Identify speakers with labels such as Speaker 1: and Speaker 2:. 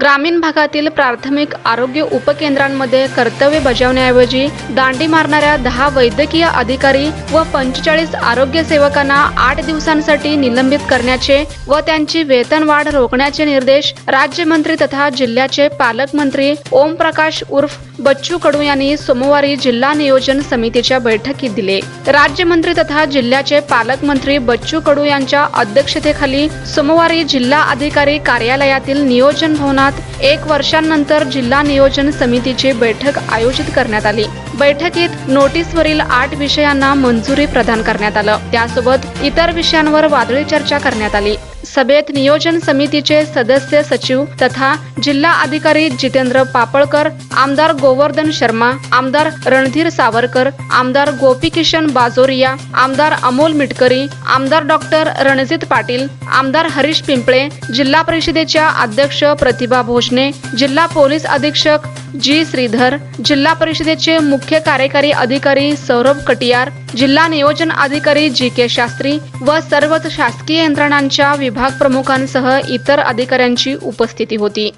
Speaker 1: ग्रामीण भागातील प्राथमिक आरोग्य उपकेंद्रांमध्ये कर्तव्य बजावण्याऐवजी दांडी मारणाऱ्या दहा वैद्यकीय अधिकारी व पंचेचाळीस आरोग्य सेवकांना आठ दिवसांसाठी निलंबित करण्याचे व त्यांची वेतनवाढ रोखण्याचे निर्देश राज्यमंत्री तथा जिल्ह्याचे पालकमंत्री ओमप्रकाश उर्फ बच्चू कडू यांनी सोमवारी जिल्हा नियोजन समितीच्या बैठकीत दिले. राज्यमंत्री तथा जिल्ह्याचे पालकमंत्री बच्चू कडू यांच्या अध्यक्षतेखाली सोमवारी जिल्हा अधिकारी कार्यालयातील नियोजन भवनात एक वर्षांनंतर जिल्हा नियोजन समितीची बैठक आयोजित करण्यात आली. बैठकीत नोटीसवरील आठ विषयांना मंजुरी प्रदान करण्यात आलं. त्यासोबत इतर विषयांवर वादळी चर्चा करण्यात आली. सभेत नियोजन समितीचे सदस्य सचिव तथा जिल्हा अधिकारी जितेंद्र पापळकर आमदार गोवर्धन शर्मा आमदार रणधीर सावरकर आमदार गोपीकिशन बाजोरिया आमदार अमोल मिटकरी आमदार डॉक्टर रणजित पाटील आमदार हरीश पिंपळे जिल्हा परिषदेच्या अध्यक्ष प्रतिभा भोजने जिल्हा पोलीस अधीक्षक जी श्रीधर जिल्हा परिषदेचे मुख्य कार्यकारी अधिकारी सौरभ कटियार जिल्हा नियोजन अधिकारी जी के शास्त्री व सर्वच शासकीय यंत्रणांच्या विभाग प्रमुखांसह इतर अधिकाऱ्यांची उपस्थिती होती.